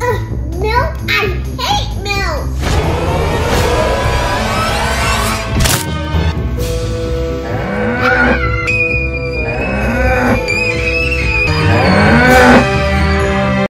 Uh, milk.